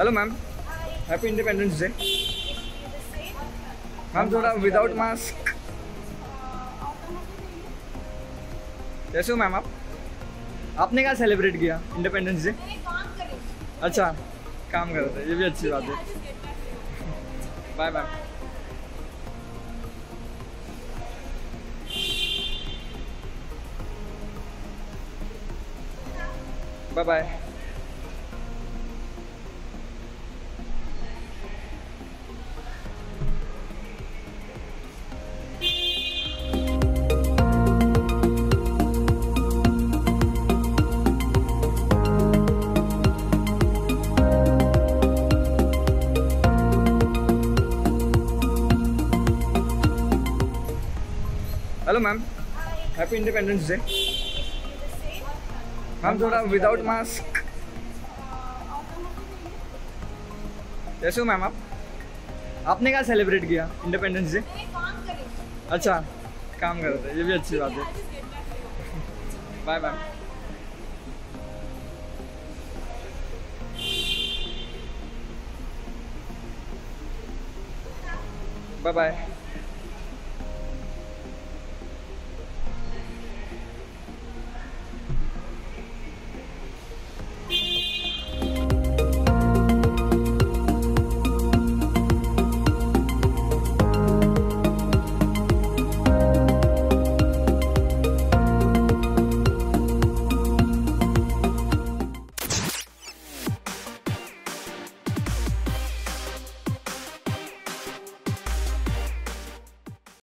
Hello ma'am happy independence day ma'am थोड़ा without mask कैसे हो मैम आप? आपने क्या सेलिब्रेट किया इंडिपेंडेंस डे अच्छा काम कर रहे ये भी अच्छी बात है। Bye ma'am bye bye hello ma'am happy independence day ma'am थोड़ा विदाउट मास्क कैसे हो मैम आप आपने क्या? सेलिब्रेट किया इंडिपेंडेंस डे अच्छा काम कर रहे ये भी अच्छी बात है। Bye ma'am bye bye